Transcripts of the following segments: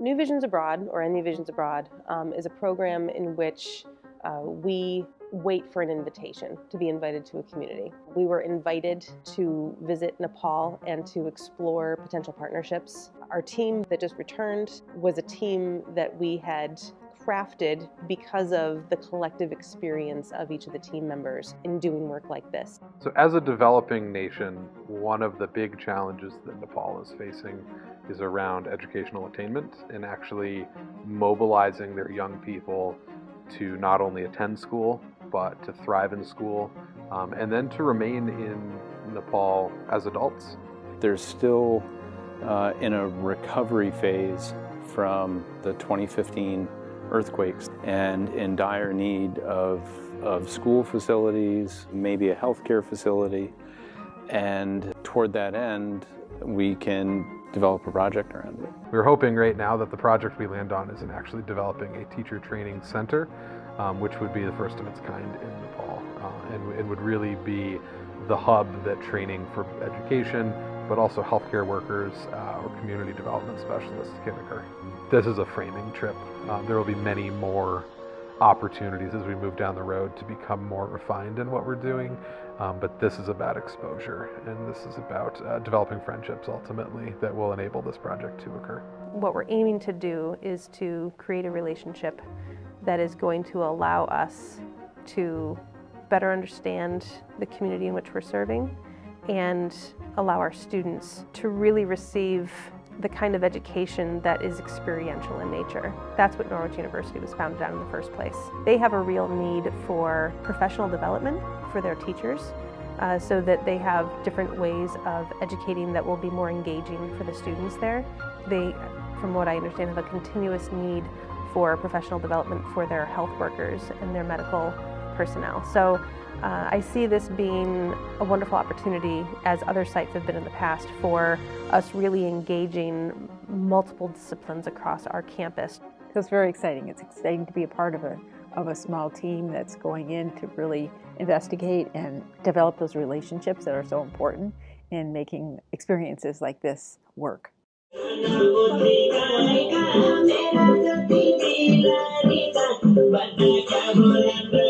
NU Visions Abroad, or NU Visions Abroad, um, is a program in which uh, we wait for an invitation to be invited to a community. We were invited to visit Nepal and to explore potential partnerships. Our team that just returned was a team that we had crafted because of the collective experience of each of the team members in doing work like this. So, as a developing nation, one of the big challenges that Nepal is facing is around educational attainment and actually mobilizing their young people to not only attend school, but to thrive in school um, and then to remain in Nepal as adults. They're still uh, in a recovery phase from the 2015 earthquakes and in dire need of, of school facilities, maybe a healthcare facility. And toward that end, we can develop a project around it. We're hoping right now that the project we land on is in actually developing a teacher training center, um, which would be the first of its kind in Nepal uh, and, and would really be the hub that training for education, but also healthcare workers uh, or community development specialists can occur. This is a framing trip. Uh, there will be many more opportunities as we move down the road to become more refined in what we're doing. Um, but this is about exposure, and this is about uh, developing friendships ultimately that will enable this project to occur. What we're aiming to do is to create a relationship that is going to allow us to better understand the community in which we're serving and allow our students to really receive the kind of education that is experiential in nature. That's what Norwich University was founded on in the first place. They have a real need for professional development for their teachers uh, so that they have different ways of educating that will be more engaging for the students there. They, from what I understand, have a continuous need for professional development for their health workers and their medical personnel. So uh, I see this being a wonderful opportunity, as other sites have been in the past, for us really engaging multiple disciplines across our campus. So it's very exciting. It's exciting to be a part of a, of a small team that's going in to really investigate and develop those relationships that are so important in making experiences like this work.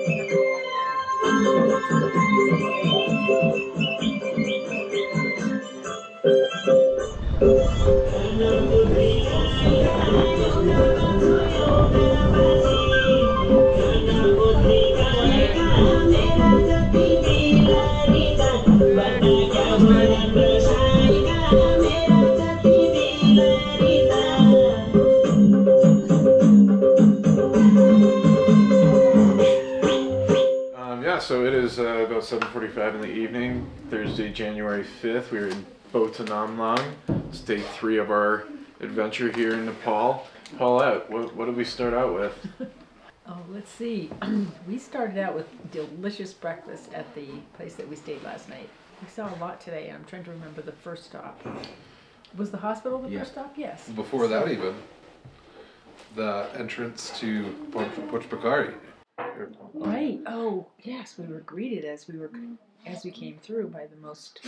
so it is uh, about 7.45 in the evening, Thursday, January 5th. We're in Bhotenamlang. It's day three of our adventure here in Nepal. Paulette, what, what did we start out with? Oh, let's see. we started out with delicious breakfast at the place that we stayed last night. We saw a lot today, and I'm trying to remember the first stop. Was the hospital the Yeah. first stop? Yes. Before that, even the entrance to Panchpokhari. Right. Oh, yes. We were greeted as we were as we came through by the most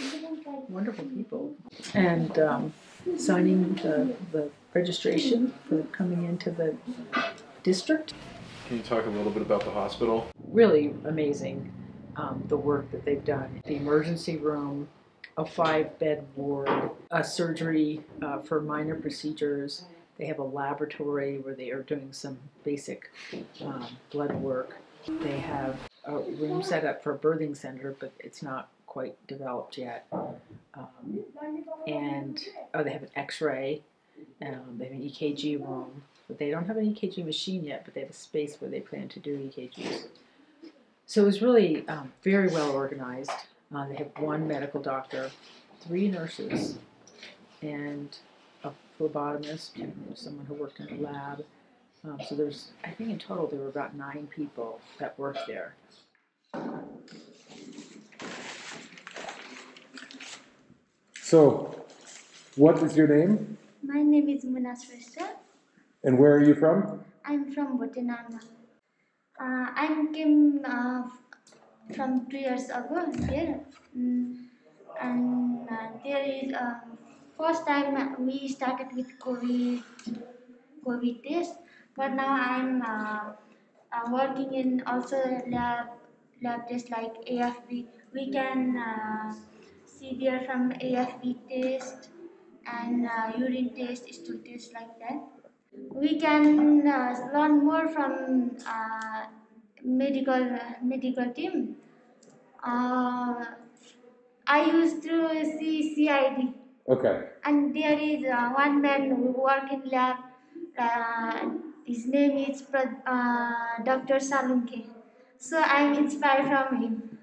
wonderful people, and um, signing the the registration for coming into the district. Can you talk a little bit about the hospital? Really amazing. Um, the work that they've done. The emergency room, a five bed ward, a surgery uh, for minor procedures. They have a laboratory where they are doing some basic um, blood work. They have a room set up for a birthing center, but it's not quite developed yet. Um, and oh, they have an X-ray. Um, they have an EKG room, but they don't have an EKG machine yet. But they have a space where they plan to do EKGs. So it was really um, very well organized. Uh, they have one medical doctor, three nurses, and phlebotomist, and someone who worked in the lab. Um, so there's, I think in total there were about nine people that worked there. So, what is your name My name is Muna Shrestha. and where are you from? I'm from Bhutan. Uh, I came uh, from two years ago here, mm, and uh, there is uh, first time we started with COVID COVID test, but now I'm uh, uh, working in also lab lab test like AFB. We can uh, see there from AFB test and uh, urine test, stool test like that we can uh, learn more from uh, medical medical team. I used to see CID, Okay. and there is uh, one man who work in lab. Uh, his name is uh, Dr. Salunke. So I'm inspired from him.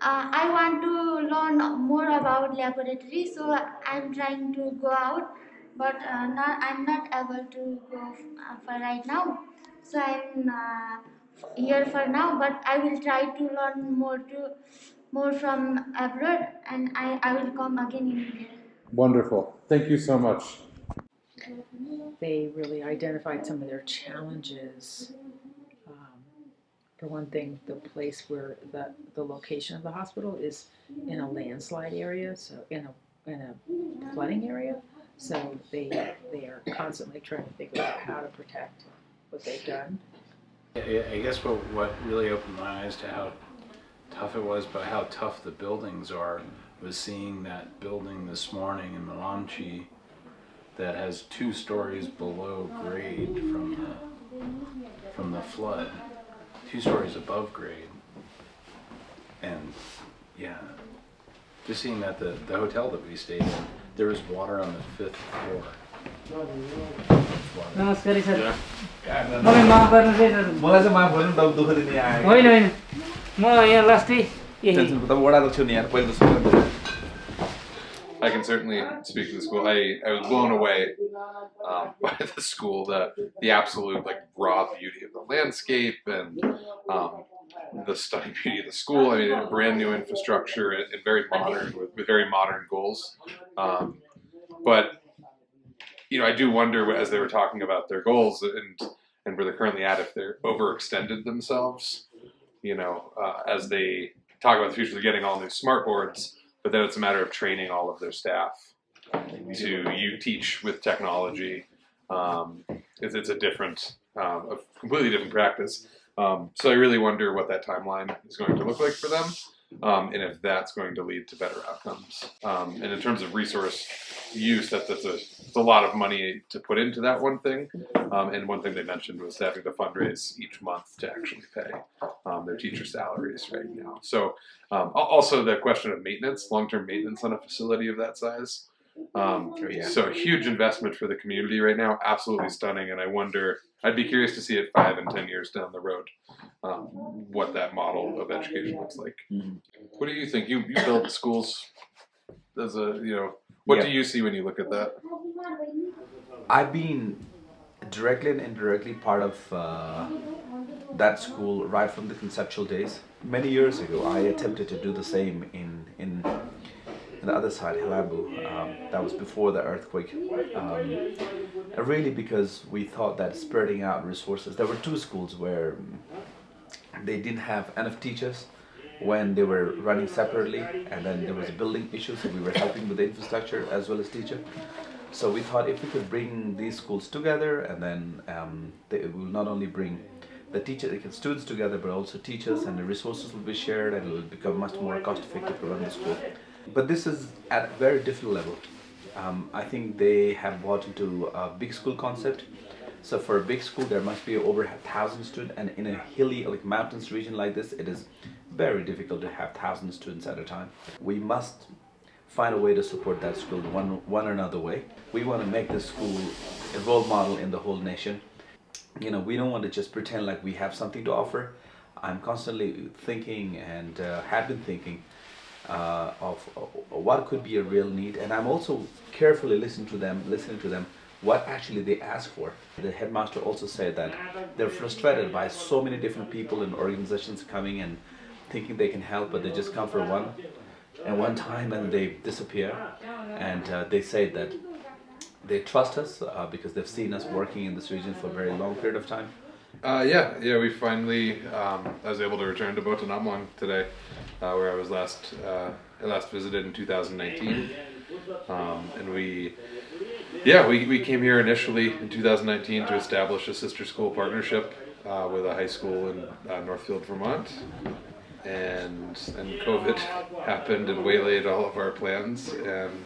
Uh, I want to learn more about laboratory, so I'm trying to go out but uh, not, I'm not able to go uh, for right now. So I'm here for now, but I will try to learn more to more from abroad, and I, I will come again in India. Wonderful. Thank you so much. They really identified some of their challenges. Um, for one thing, the place where the, the location of the hospital is in a landslide area, so in a in a flooding area. So they they are constantly trying to figure out how to protect what they've done. I I guess what, what really opened my eyes to how tough it was, but how tough the buildings are. Was seeing that building this morning in Melamchi that has two stories below grade from the from the flood, two stories above grade, and yeah, just seeing that the the hotel that we stayed in, there was water on the fifth floor. नमस्कार sir तपाईँ माफ गर्नु चाहिँ म यहाँ लास्टै यही tension तपाईँ वडाको छु नि यार पहिलो त सुन्नु I can certainly speak to the school. I, I was blown away um, by the school, the the absolute like raw beauty of the landscape and um, the stunning beauty of the school. I mean, a brand new infrastructure and, and very modern with, with very modern goals. Um, but you know, I do wonder as they were talking about their goals and and where they're currently at if they're overextended themselves. You know, uh, as they talk about the future, they're getting all new smart boards but then it's a matter of training all of their staff to you teach with technology. Um, it's, it's a different, um, a completely different practice. Um, so I really wonder what that timeline is going to look like for them, um, and if that's going to lead to better outcomes. Um, and in terms of resource use, that, that's a, it's a lot of money to put into that one thing. Um, and one thing they mentioned was having to fundraise each month to actually pay um, their teacher salaries right now. So um, also the question of maintenance, long-term maintenance on a facility of that size. Um, So a huge investment for the community right now, absolutely stunning. And I wonder, I'd be curious to see it five and ten years down the road, um, what that model of education looks like. What do you think? You you build schools as a you know, what do you see when you look at that? I've been directly and indirectly part of uh, that school right from the conceptual days. Many years ago, I attempted to do the same in in, in the other side, Helambu. Um, that was before the earthquake. Um, and really, because we thought that spreading out resources. There were two schools where they didn't have enough teachers when they were running separately, and then there was a building issue, so we were helping with the infrastructure as well as teacher. So we thought if we could bring these schools together, and then um, they will not only bring the teacher, the students together, but also teachers, and the resources will be shared, and it will become much more cost-effective to run the school. But this is at a very different level. Um, I think they have bought into a big school concept So for a big school, there must be over a thousand students, and in a hilly, like mountains region like this, it is very difficult to have thousand students at a time. We must find a way to support that school one one another way. We want to make this school a role model in the whole nation. You know, we don't want to just pretend like we have something to offer. I'm constantly thinking and uh, have been thinking uh, of what could be a real need, and I'm also carefully listening to them, listening to them what actually they ask for. The headmaster also said that they're frustrated by so many different people and organizations coming and thinking they can help, but they just come for one and one time and they disappear. And uh, they say that they trust us uh, because they've seen us working in this region for a very long period of time. Uh, yeah, yeah, we finally, um, I was able to return to Bhotenamlang today, uh, where I was last, uh, last visited in 2019. Um, and we, yeah, we, we came here initially in 2019 to establish a sister school partnership uh, with a high school in uh, Northfield, Vermont. And and COVID happened and waylaid all of our plans. And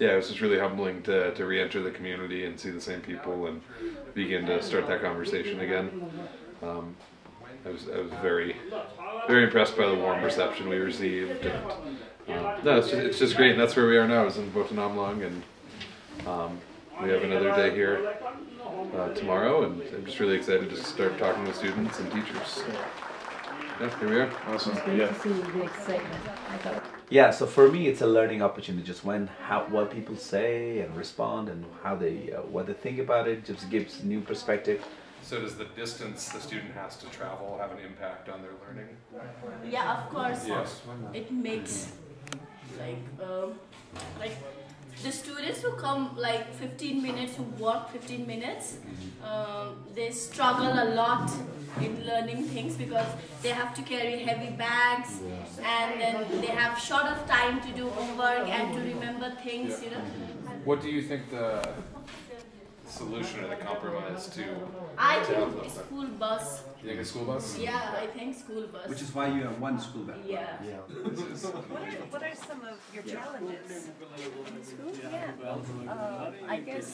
yeah, it was just really humbling to, to re-enter the community and see the same people and begin to start that conversation again. Um, I was I was very very impressed by the warm reception we received. And, um, no, it's just, it's just great. And that's where we are now, is in Bhotenamlang, and um, we have another day here uh, tomorrow, and I'm just really excited to start talking with students and teachers. Yeah, here we are. Awesome. Great Yeah. to see the excitement. I thought Yeah, so for me, it's a learning opportunity. Just when how what people say and respond and how they uh, what they think about it just gives new perspective. So does the distance the student has to travel have an impact on their learning? Yeah, of course. Yes. It makes like um, like the students who come like 15 minutes who walk 15 minutes um, they struggle a lot in learning things because they have to carry heavy bags and then they have short of time to do homework and to remember things you know What do you think the solution or the compromise to? i to help think those? school bus You think a school bus? yeah i think school bus Which is why you have one school bus. yeah What are, what are some of your challenges? school yeah uh, i guess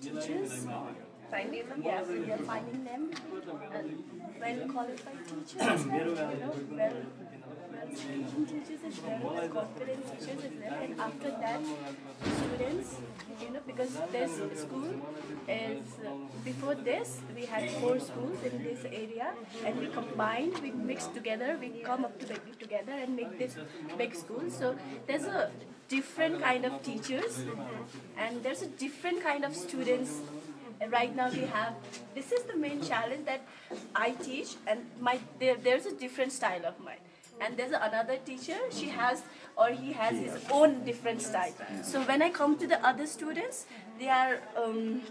teachers Finding them? Yeah, we are finding them and well qualified teachers as well, you know, well speaking teachers well, well confident teachers as well. And after that, students, you know, because this school is before this we had four schools in this area, and we combined, we mixed together, we come up to the, together and make this big school. So there's a different kind of teachers, and there's a different kind of students right now we have this is the main challenge that i teach and my there, there's a different style of mine and there's another teacher she mm-hmm. has or he has his own different style. So when i come to the other students they are um,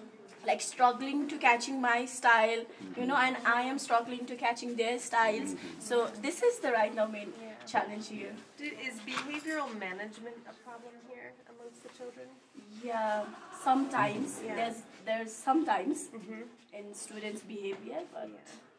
like struggling to catching my style you mm-hmm. know and i am struggling to catching their styles. Mm-hmm. So this is the right now main challenge here. Is behavioral management a problem here amongst the children? yeah sometimes. Yeah. there's there's sometimes in students behavior but yeah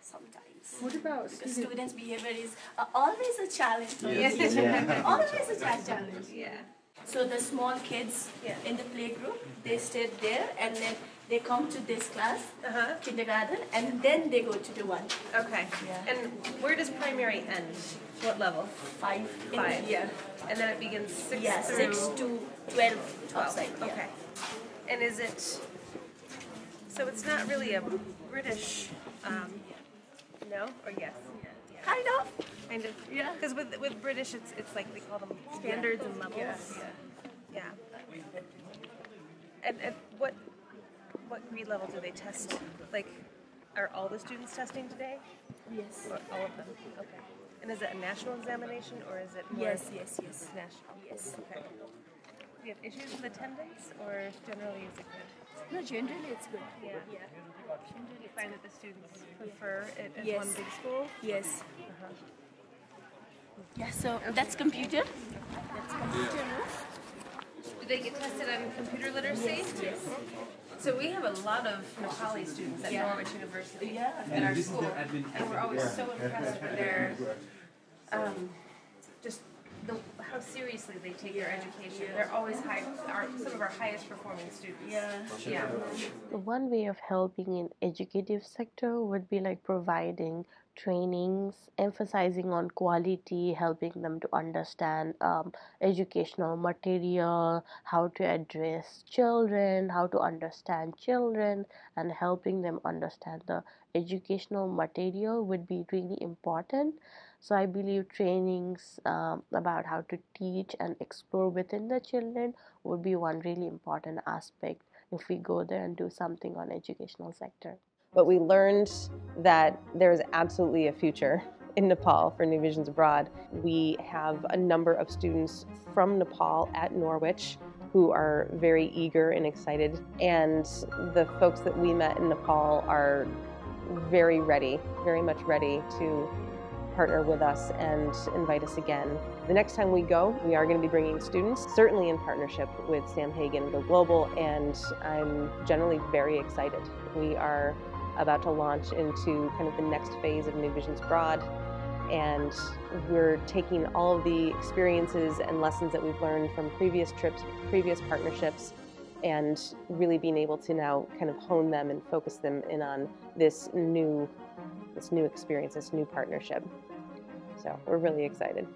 sometimes What about because student? students behavior is uh, always a challenge for Yes. the teacher. Yeah. always a challenge Yeah. so the small kids Yeah. in the playgroup they stayed there and then they come to this class Uh-huh. kindergarten and then they go to the one Okay. Yeah. And where does primary end? What level? five in- Five. yeah And then it begins six yeah through six to 12 twelve. outside yeah. Okay. And is it? So it's not really a British. No or yes? kind of Kind of. Yeah. Because with with British, it's it's like they call them standards and levels. yeah, yeah. And, and what what grade level do they test? Like, are all the students testing today? yes Or all of them? Okay. And is it a national examination or is it more yes yes yes national? yes Okay. Do you have issues with attendance or generally is it good? No generally it's good Yeah. yeah Do you find that the students prefer it as Yes. one big school? Yes. Yeah, so that's computer. That's computer. no? Do they get tested on computer literacy? Yes. So we have a lot of Nepali students at Yeah. Norwich University Yeah. in our school, and we're always so impressed with their, um, just the, how seriously they take their education. They're always high, our, some of our highest performing students. Yeah. Yeah. One way of helping in educative sector would be like providing trainings emphasizing on quality helping them to understand um, educational material how to address children how to understand children and helping them understand the educational material would be really important so i believe trainings um, about how to teach and explore within the children would be one really important aspect if we go there and do something on educational sector but we learned that there is absolutely a future in Nepal for NU Visions Abroad. We have a number of students from Nepal at Norwich who are very eager and excited, and the folks that we met in Nepal are very ready, very much ready to partner with us and invite us again. The next time we go, we are going to be bringing students, certainly in partnership with Sam Hagen, Go Global, and I'm generally very excited. We are about to launch into kind of the next phase of NU Visions Abroad. And we're taking all of the experiences and lessons that we've learned from previous trips, previous partnerships, and really being able to now kind of hone them and focus them in on this new, this new experience, this new partnership. So we're really excited.